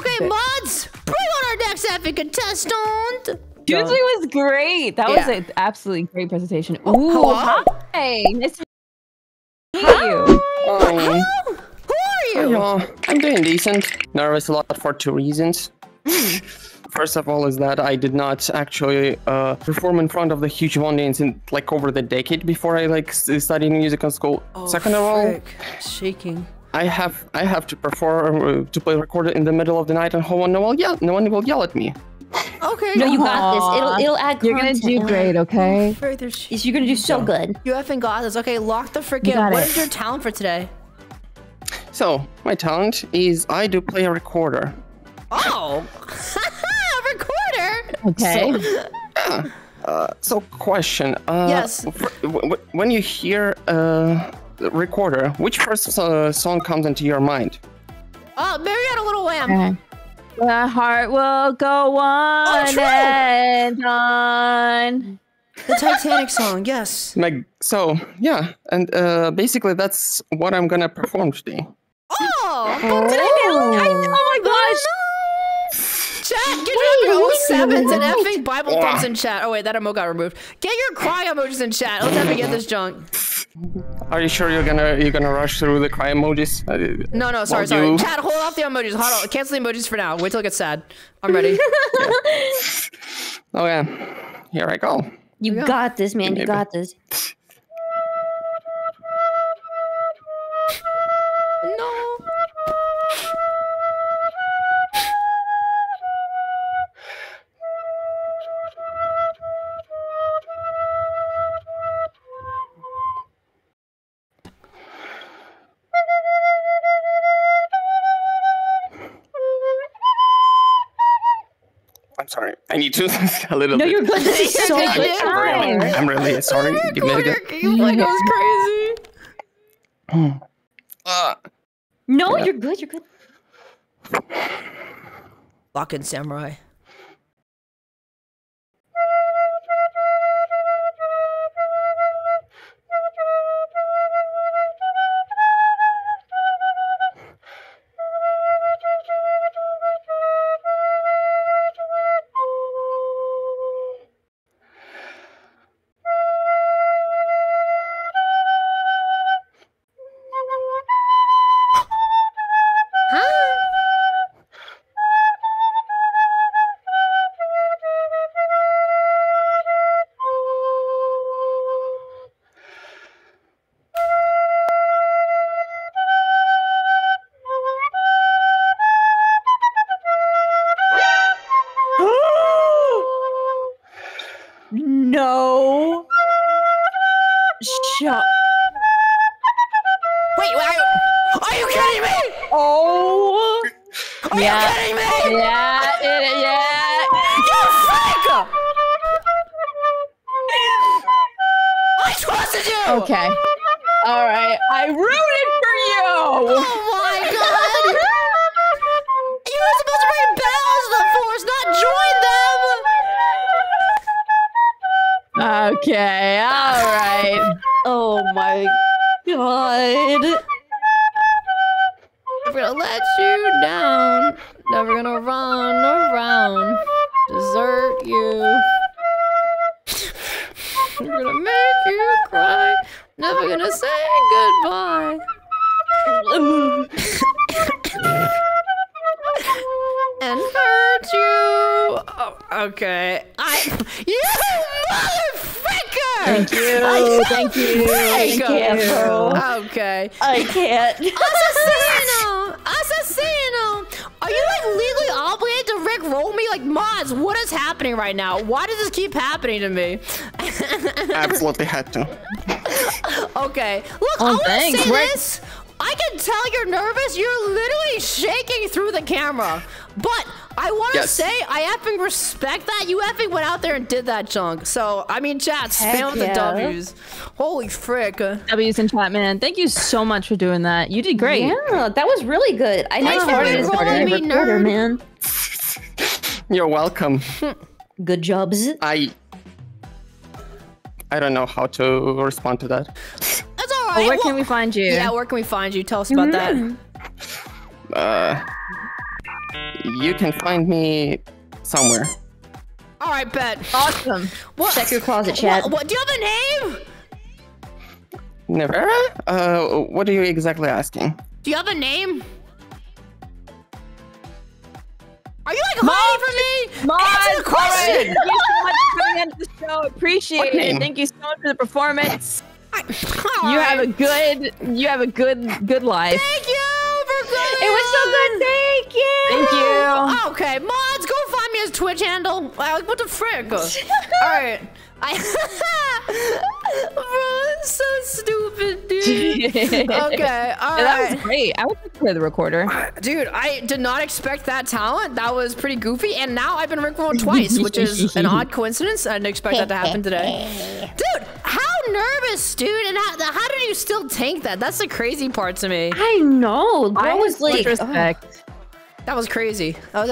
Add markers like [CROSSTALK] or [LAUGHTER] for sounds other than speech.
Okay, mods, bring on our next effing contestant. Tuesday was great. That was an absolutely great presentation. Ooh, hello? hi. Nice to meet you. Hi. Who are you? Hello. I'm doing decent. Nervous a lot for two reasons. First of all, is that I did not actually uh, perform in front of the huge audience in like over the decade before I like studied music in school. Second of all, Oh, shaking. I have I have to perform to play recorder in the middle of the night, and no one will yell. No one will yell at me. Okay. No, you got this. It'll it'll add You're gonna do great, okay? Frick, there's You're gonna do so good. You effing got this. Okay, lock the frick You in. got What it. is your talent for today? So my talent is I do play a recorder. Oh, [LAUGHS] recorder. Okay. Uh, so question. Uh, Yes. f- w- w- when you hear uh, recorder, which first uh, song comes into your mind? Oh, Mary had a Little Lamb. okay. The heart will go on true. and on. The Titanic song. Yes. Like so, yeah, and uh, basically that's what I'm gonna perform today. Oh. Oh my gosh. Chat, get Wait, your wait a 07s and minute. effing Bible thumbs in chat. Oh wait, that emo got removed. Get your cry emojis in chat. Let's effing get this junk. Are you sure you're gonna you're gonna rush through the cry emojis? Uh, No, no, sorry, well, sorry. you- Chat, hold off the emojis. Hold on. Cancel the emojis for now. Wait till it gets sad. I'm ready. [LAUGHS] Oh yeah, here I go. You go. got this, man. You got this. I need to [LAUGHS] a little No, bit. you're good. [LAUGHS] This is so I'm good. I'm really, I'm really sorry. Give me a Recorder, second. you like goes crazy. [GASPS] Uh, No, you're good. You're good. Lock in samurai. Are Yeah. you kidding me? Yeah, it, yeah. You freak! I trusted you! Okay. All right. I rooted for you. Oh my god! you were supposed to bring bells to the force, not join them! Okay. All right. Oh my god. Gonna let you down. Never gonna run around. Desert you. I'm gonna make you cry. Never gonna say goodbye. and hurt you. Oh, okay. I. You motherfucker! Thank you. Thank you. Thank can't, bro. Okay. I can't. Assassino! Assassino! Are you like legally obligated to Rick roll me? Like, mods, what is happening right now? Why does this keep happening to me? absolutely had to. [LAUGHS] Okay. Look, Oh, I want to thanks. say We're- this. I can tell you're nervous. You're literally shaking through the camera. But I want to Yes. say I effing respect that. You effing went out there and did that junk. So, I mean, chat, spam Heck the. W's. Holy frick. W's in chat, man. Thank you so much for doing that. You did great. Yeah, that was really good. I know Thanks for hard to rolling be me, reporter, nerd. man. You're welcome. Good jobs. I I don't know how to respond to that. That's all right. Well, where Well, can we find you? Yeah, where can we find you? Tell us about that. Uh, you can find me somewhere. All right, bet. Awesome. What? Check your closet, Chad. What, what? Do you have a name? Nivera? Uh, what are you exactly asking? Do you have a name? Are you like hiding from me? Mom, Answer the question. Thank you so much for coming on the show. Appreciate it. Thank you so much for the performance. I- You have a good you have a good good life. Thank you for coming. It was so good. Thank you. Thank you. Oh, okay, mods, go find me his Twitch handle. Like, what the frick? [LAUGHS] All right. I [LAUGHS] Bro, it's so stupid, dude. [LAUGHS] Okay, all Yeah, that right. was great. I would play the recorder. Uh, dude, I did not expect that talent. That was pretty goofy. And now I've been rickrolled twice, which is an odd coincidence. I didn't expect that to happen today. Dude, how nervous, dude? And how, how did you still tank that? That's the crazy part to me. I know. Bro I was much like, oh. That was crazy. That was